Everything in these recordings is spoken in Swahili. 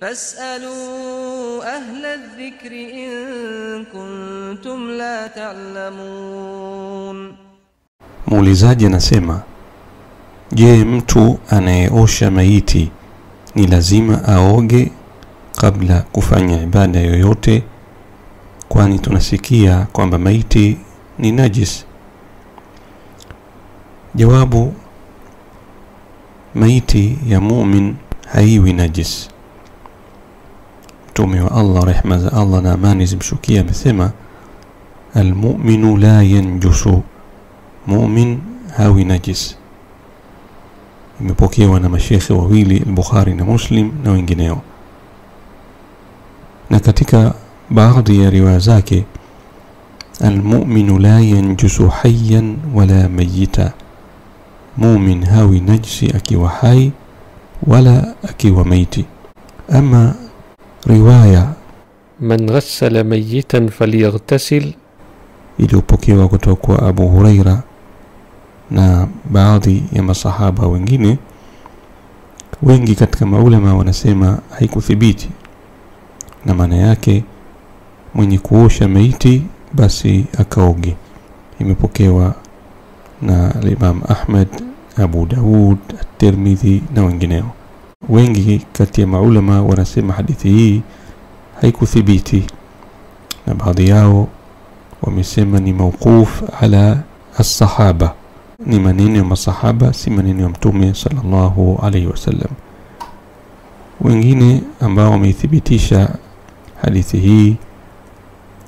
Fasalu ahla dhikri in kuntum la ta'lamun. Muulizaji anasema je, mtu anayeosha maiti ni lazima aoge kabla kufanya ibada yoyote? Kwani tunasikia kwamba maiti ni najis. Jawabu, maiti ya mumin haiwi najis Mtume wa Allah, rehma za Allah na amani zimshukia, amesema almuminu la yanjusu mumin hawi najis imepokewa na mashekhe wawili al-Bukhari na Muslim na wengineo na katika baadhi ya riwaya zake almuminu la yanjusu hayyan wala mayita mumin hawi najisi akiwa hai wala akiwa maiti ama riwaya. Man ghassala mayitan falyaghtasil iliyopokewa kutoka kwa abu huraira na baadhi ya masahaba wengine wengi katika maulama wanasema haikuthibiti na maana yake mwenye kuosha maiti basi akaoge. Imepokewa na Imam Ahmad, Abu Daud, At-Tirmidhi na wengineo wengi kati ya maulama wanasema hadithi hii haikuthibiti na baadhi yao wamesema ni mauquf ala as-sahaba. Ni maneno ya masahaba si maneno ya mtume sallallahu alaihi wasallam. Wengine ambao wameithibitisha hadithi hii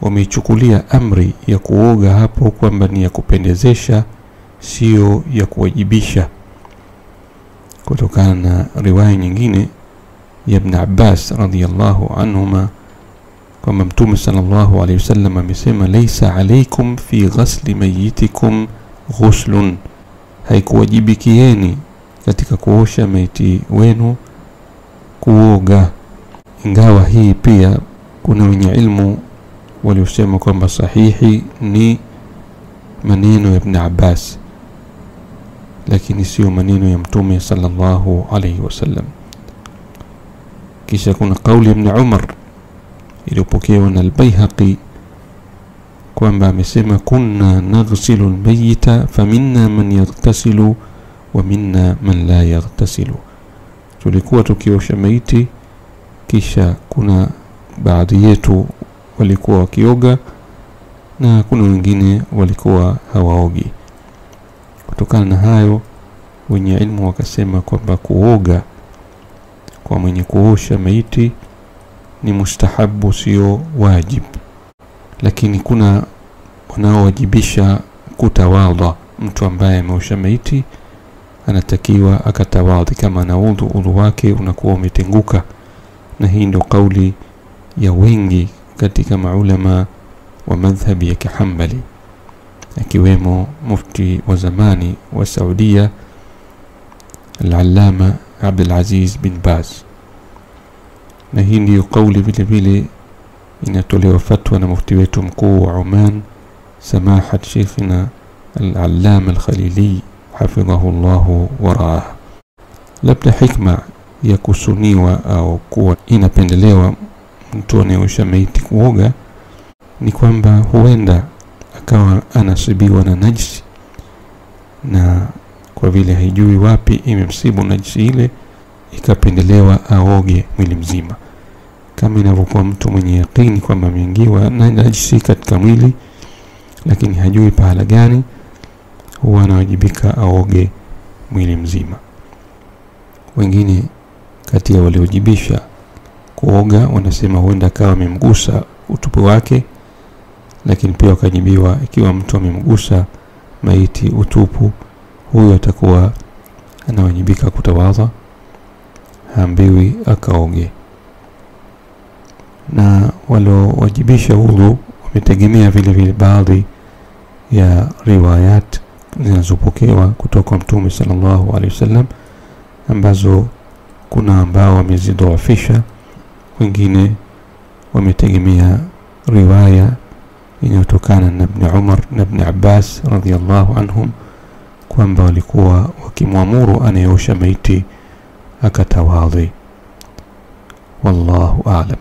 wameichukulia amri ya kuoga hapo kwamba ni ya kupendezesha sio ya kuwajibisha kutokana na riwaya nyingine ya Ibn Abbas radhiyallahu anhuma kwamba mtume sallallahu alaihi wasallam amesema laisa alaikum fi ghasli mayitikum ghuslun. Haikuwajibikieni katika kuosha maiti wenu kuoga. Ingawa hii pia kuna wenye ilmu waliosema kwamba sahihi ni maneno ya Ibn Abbas lakini sio maneno ya mtume sallallahu alaihi wasallam. Kisha kuna kauli ya Ibn Umar iliyopokewa na Al-Baihaqi kwamba amesema kunna naghsilu almayita faminna man yaghtasilu wa minna man la yaghtasilu tulikuwa tukiosha maiti kisha kuna baadhi yetu walikuwa wakioga na kuna wengine walikuwa hawaogi kutokana na hayo wenye ilmu wakasema kwamba kuoga kwa mwenye kuosha maiti ni mustahabu sio wajib. Lakini kuna wanaowajibisha kutawadha. Mtu ambaye ameosha maiti anatakiwa akatawadhi. Kama ana udhu udhu wake unakuwa umetenguka. Na hii ndio kauli ya wengi katika maulama wa madhhabi ya kihambali akiwemo mufti wa zamani wa saudia al-allama abdulaziz bin baz. Na hii ndiyo kauli vile vile inatolewa fatwa na mufti wetu mkuu wa Oman samahat sheikhina al-allama al-khalili hafidhahu llahu waraah labda hikma ya kusuniwa au kuwa inapendelewa mtu anayeosha maiti kuoga ni kwamba huenda akawa anasibiwa na najisi. Na kwa vile haijui wapi imemsibu najisi ile ikapendelewa aoge mwili mzima. Kama inavyokuwa mtu mwenye yakini kwamba ameingiwa na najisi katika mwili lakini hajui pahala gani huwa anawajibika aoge mwili mzima. Wengine kati ya waliojibisha kuoga wanasema huenda akawa amemgusa utupu wake lakini pia wakajibiwa ikiwa mtu amemgusa maiti utupu huyo atakuwa anawajibika kutawadha haambiwi akaoge. Na waliowajibisha udhu wametegemea vile vile baadhi ya riwayat zinazopokewa kutoka mtume sallallahu alaihi wasallam ambazo kuna ambao wamezidhoofisha wengine wametegemea riwaya inayotokana na Ibn Umar na Ibn Abbas radhiallahu anhum kwamba walikuwa wakimwamuru anayeosha maiti akatawadhi wallahu a'lam